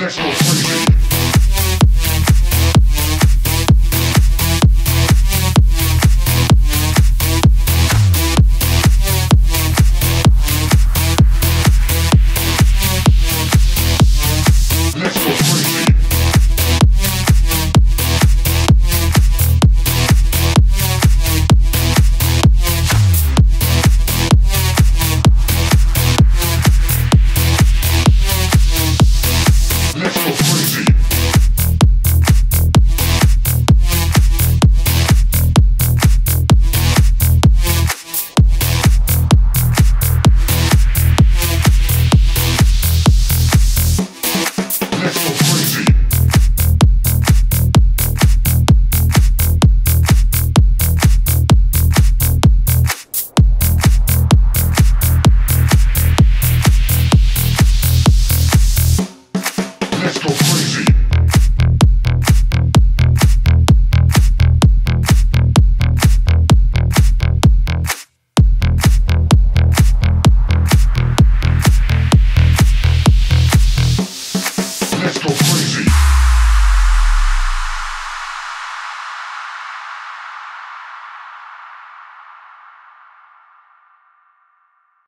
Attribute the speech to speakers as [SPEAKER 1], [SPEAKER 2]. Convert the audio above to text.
[SPEAKER 1] Let's go